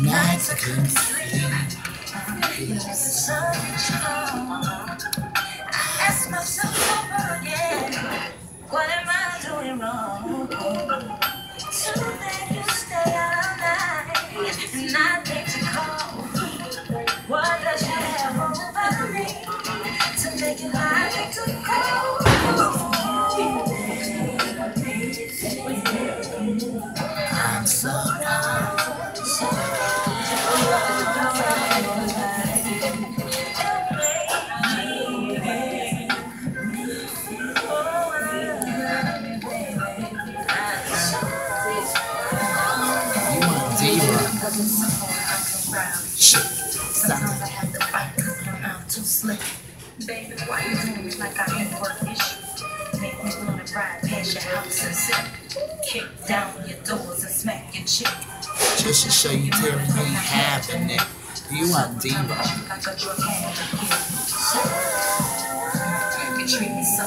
Nights I couldn't sleep. I Shit. Sometimes I have to fight 'cause I'm too slick. Baby, why you doing me like I ain't work issue? Make wanna ride past your house and sit. Kick down your doors and smack your chick. Just to show you Terry ain't it. You want diva? You can treat me so